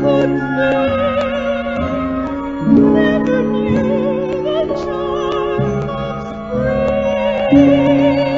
Never knew the charm of spring.